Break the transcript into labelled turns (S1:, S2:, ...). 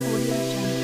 S1: 我